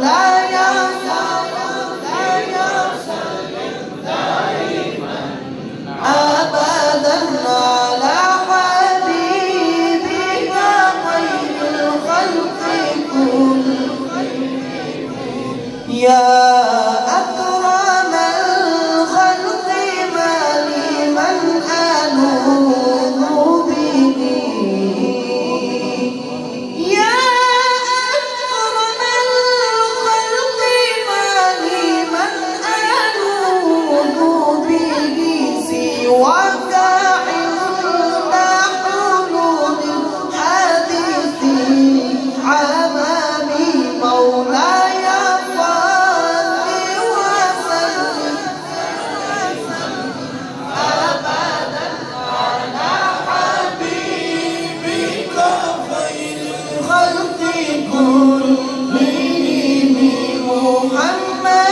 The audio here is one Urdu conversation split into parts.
Dai محمد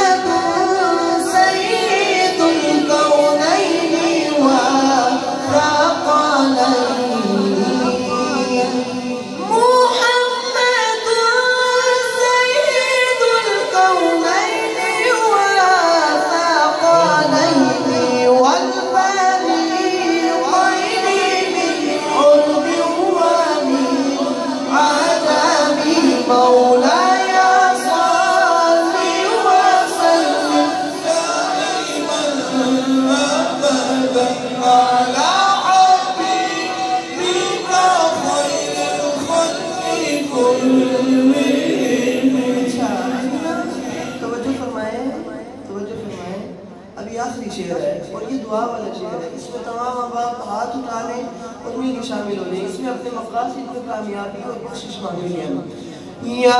آخری شعر ہے اور یہ دعا والا شعر ہے۔ اس میں تمام احباب ہاتھ اٹھا لیں اور میں یہ شامل ہو لیں اس میں اپنے مقاصد کو کامیابی اور کوشش مانگی ہے۔ یا